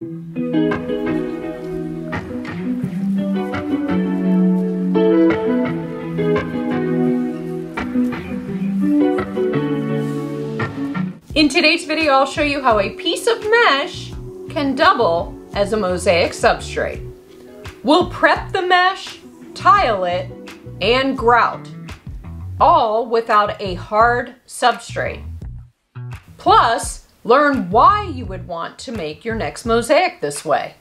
In today's video, I'll show you how a piece of mesh can double as a mosaic substrate. We'll prep the mesh, tile it, and grout, all without a hard substrate. Plus, learn why you would want to make your next mosaic this way.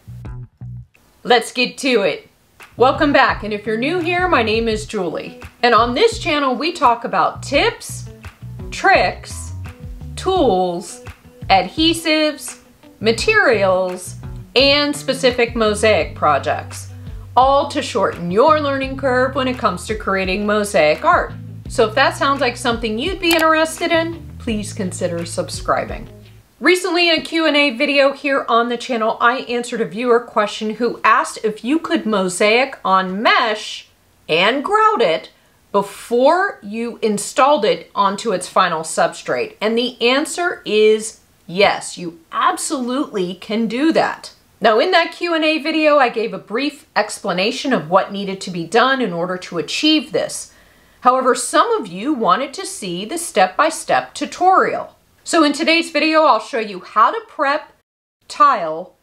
Let's get to it. Welcome back, and if you're new here, my name is Julie. And on this channel, we talk about tips, tricks, tools, adhesives, materials, and specific mosaic projects, all to shorten your learning curve when it comes to creating mosaic art. So if that sounds like something you'd be interested in, please consider subscribing. Recently in a Q&A video here on the channel, I answered a viewer question who asked if you could mosaic on mesh and grout it before you installed it onto its final substrate? And the answer is yes, you absolutely can do that. Now in that Q&A video, I gave a brief explanation of what needed to be done in order to achieve this. However, some of you wanted to see the step-by-step -step tutorial. So in today's video, I'll show you how to prep, tile,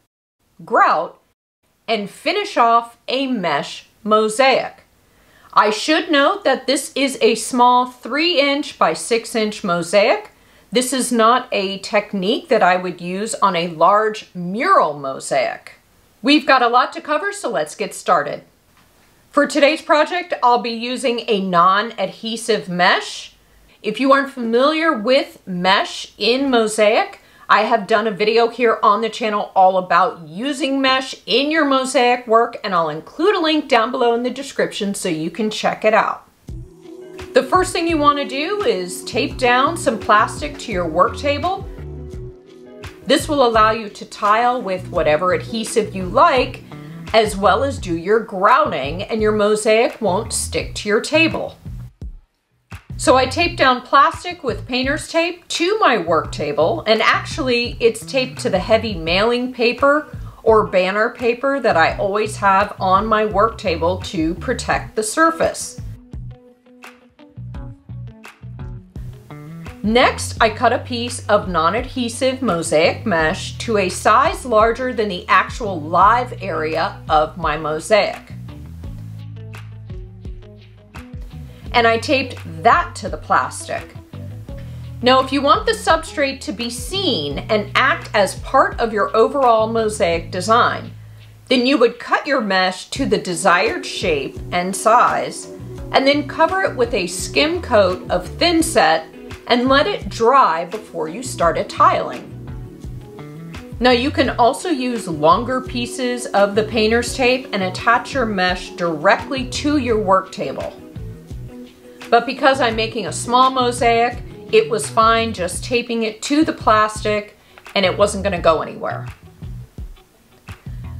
grout, and finish off a mesh mosaic. I should note that this is a small 3 inch by 6 inch mosaic. This is not a technique that I would use on a large mural mosaic. We've got a lot to cover, so let's get started. For today's project, I'll be using a non-adhesive mesh. If you aren't familiar with mesh in mosaic, I have done a video here on the channel all about using mesh in your mosaic work and I'll include a link down below in the description so you can check it out. The first thing you want to do is tape down some plastic to your work table. This will allow you to tile with whatever adhesive you like as well as do your grouting and your mosaic won't stick to your table. So I taped down plastic with painter's tape to my work table, and actually it's taped to the heavy mailing paper or banner paper that I always have on my work table to protect the surface. Next, I cut a piece of non-adhesive mosaic mesh to a size larger than the actual live area of my mosaic. And I taped that to the plastic. Now, if you want the substrate to be seen and act as part of your overall mosaic design, then you would cut your mesh to the desired shape and size, and then cover it with a skim coat of thinset and let it dry before you started tiling. Now you can also use longer pieces of the painter's tape and attach your mesh directly to your work table. But because I'm making a small mosaic, it was fine just taping it to the plastic and it wasn't gonna go anywhere.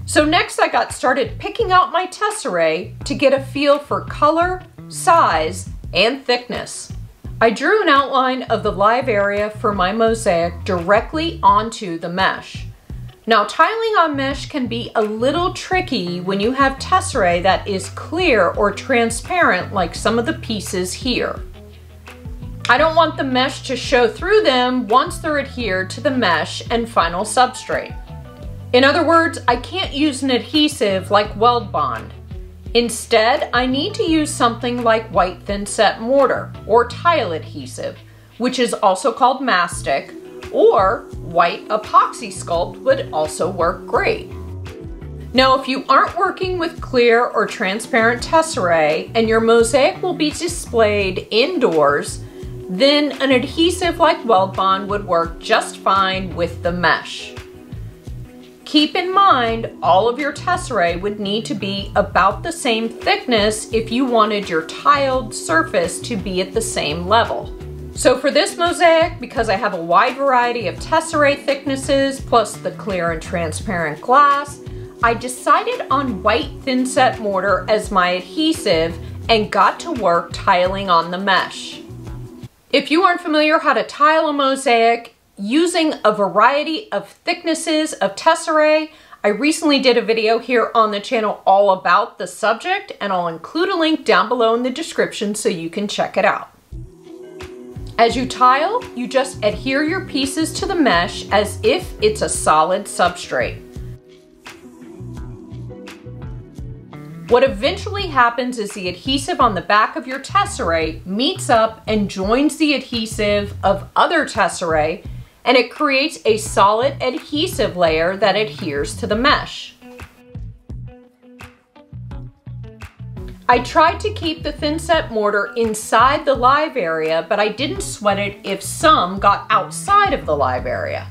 So next I got started picking out my tesserae to get a feel for color, size, and thickness. I drew an outline of the live area for my mosaic directly onto the mesh. Now tiling on mesh can be a little tricky when you have tesserae that is clear or transparent like some of the pieces here. I don't want the mesh to show through them once they're adhered to the mesh and final substrate. In other words, I can't use an adhesive like Weldbond. Instead, I need to use something like white thinset mortar or tile adhesive, which is also called mastic, or white Apoxie Sculpt would also work great. Now, if you aren't working with clear or transparent tesserae and your mosaic will be displayed indoors, then an adhesive like Weldbond would work just fine with the mesh. Keep in mind, all of your tesserae would need to be about the same thickness if you wanted your tiled surface to be at the same level. So for this mosaic, because I have a wide variety of tesserae thicknesses, plus the clear and transparent glass, I decided on white thinset mortar as my adhesive and got to work tiling on the mesh. If you aren't familiar how to tile a mosaic, using a variety of thicknesses of tesserae, I recently did a video here on the channel all about the subject and I'll include a link down below in the description so you can check it out. As you tile, you just adhere your pieces to the mesh as if it's a solid substrate. What eventually happens is the adhesive on the back of your tesserae meets up and joins the adhesive of other tesserae and it creates a solid adhesive layer that adheres to the mesh. I tried to keep the thinset mortar inside the live area, but I didn't sweat it if some got outside of the live area.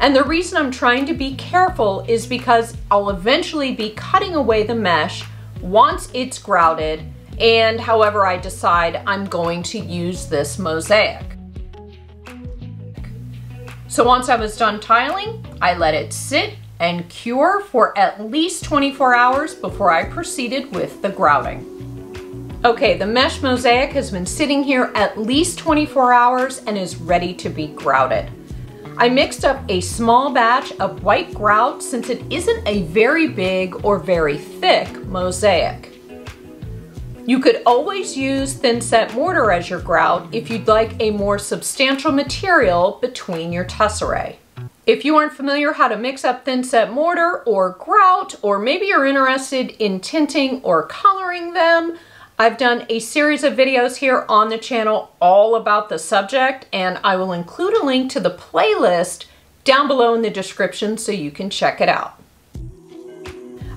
And the reason I'm trying to be careful is because I'll eventually be cutting away the mesh once it's grouted and however I decide I'm going to use this mosaic. So once I was done tiling, I let it sit and cure for at least 24 hours before I proceeded with the grouting. Okay, the mesh mosaic has been sitting here at least 24 hours and is ready to be grouted. I mixed up a small batch of white grout since it isn't a very big or very thick mosaic. You could always use thinset mortar as your grout if you'd like a more substantial material between your tesserae. If you aren't familiar how to mix up thinset mortar or grout, or maybe you're interested in tinting or coloring them, I've done a series of videos here on the channel all about the subject and I will include a link to the playlist down below in the description so you can check it out.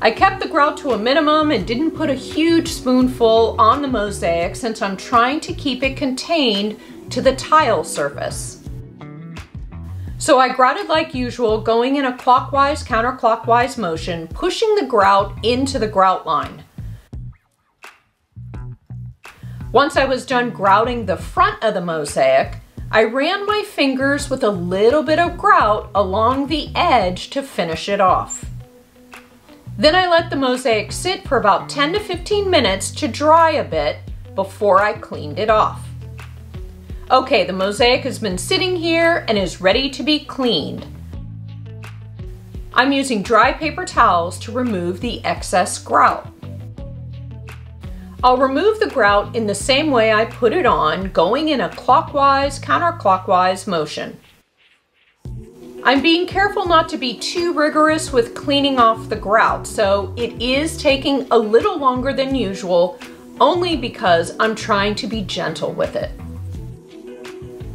I kept the grout to a minimum and didn't put a huge spoonful on the mosaic since I'm trying to keep it contained to the tile surface. So I grouted like usual, going in a clockwise counterclockwise motion, pushing the grout into the grout line. Once I was done grouting the front of the mosaic, I ran my fingers with a little bit of grout along the edge to finish it off. Then I let the mosaic sit for about 10 to 15 minutes to dry a bit before I cleaned it off. Okay, the mosaic has been sitting here and is ready to be cleaned. I'm using dry paper towels to remove the excess grout. I'll remove the grout in the same way I put it on, going in a clockwise, counterclockwise motion. I'm being careful not to be too rigorous with cleaning off the grout, so it is taking a little longer than usual, only because I'm trying to be gentle with it.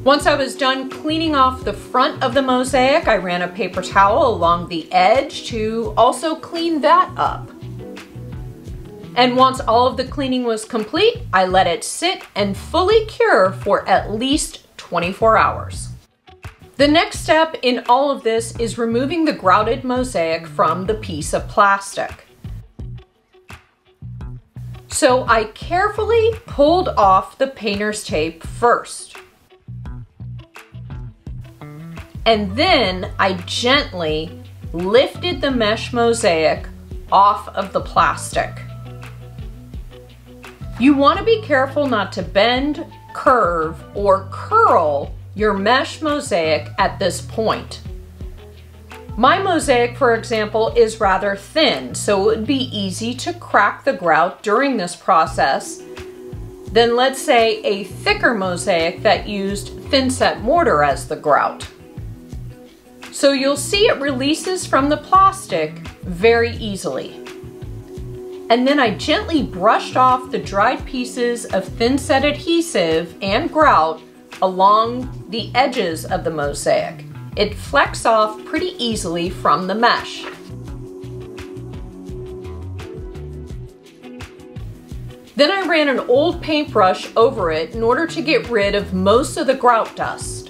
Once I was done cleaning off the front of the mosaic, I ran a paper towel along the edge to also clean that up. And once all of the cleaning was complete, I let it sit and fully cure for at least 24 hours. The next step in all of this is removing the grouted mosaic from the piece of plastic. So I carefully pulled off the painter's tape first. And then I gently lifted the mesh mosaic off of the plastic. You want to be careful not to bend, curve, or curl your mesh mosaic at this point. My mosaic, for example, is rather thin, so it would be easy to crack the grout during this process than let's say a thicker mosaic that used thinset mortar as the grout. So you'll see it releases from the plastic very easily and then I gently brushed off the dried pieces of thinset adhesive and grout along the edges of the mosaic. It flecks off pretty easily from the mesh. Then I ran an old paintbrush over it in order to get rid of most of the grout dust.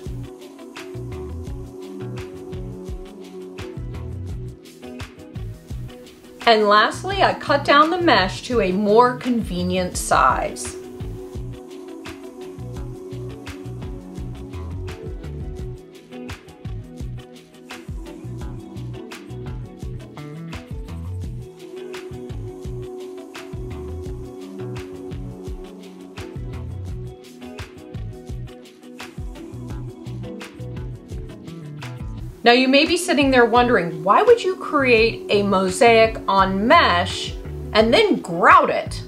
And lastly, I cut down the mesh to a more convenient size. Now you may be sitting there wondering, why would you create a mosaic on mesh and then grout it?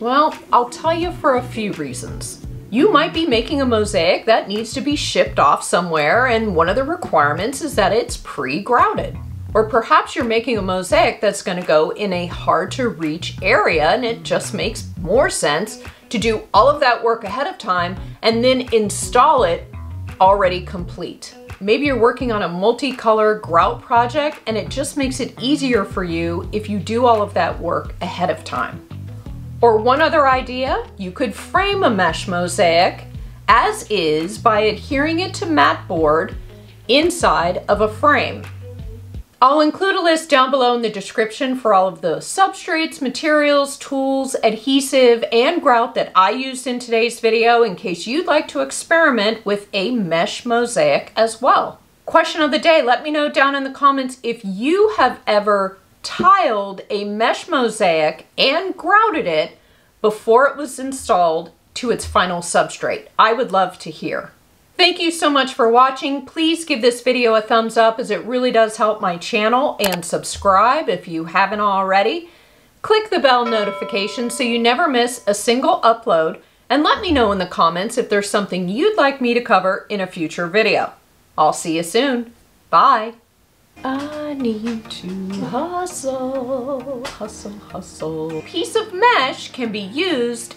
Well, I'll tell you for a few reasons. You might be making a mosaic that needs to be shipped off somewhere and one of the requirements is that it's pre-grouted. Or perhaps you're making a mosaic that's gonna go in a hard to reach area and it just makes more sense to do all of that work ahead of time and then install it already complete. Maybe you're working on a multicolor grout project and it just makes it easier for you if you do all of that work ahead of time. Or one other idea, you could frame a mesh mosaic as is by adhering it to mat board inside of a frame. I'll include a list down below in the description for all of the substrates, materials, tools, adhesive, and grout that I used in today's video in case you'd like to experiment with a mesh mosaic as well. Question of the day, let me know down in the comments if you have ever tiled a mesh mosaic and grouted it before it was installed to its final substrate. I would love to hear. Thank you so much for watching. Please give this video a thumbs up as it really does help my channel and subscribe if you haven't already. Click the bell notification so you never miss a single upload and let me know in the comments if there's something you'd like me to cover in a future video. I'll see you soon. Bye. I need to hustle, hustle, hustle. Piece of mesh can be used.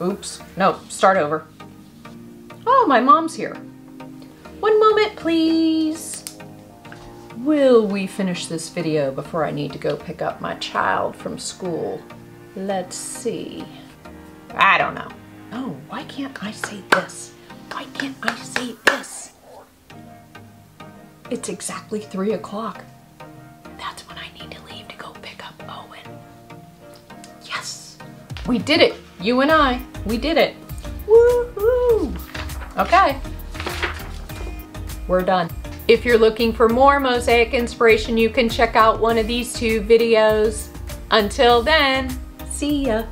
Oops, no, start over. Oh, my mom's here. One moment, please. Will we finish this video before I need to go pick up my child from school? Let's see. I don't know. Oh, why can't I say this? Why can't I say this? It's exactly three o'clock. That's when I need to leave to go pick up Owen. Yes, we did it. You and I, we did it. Okay, we're done. If you're looking for more mosaic inspiration, you can check out one of these two videos. Until then, see ya.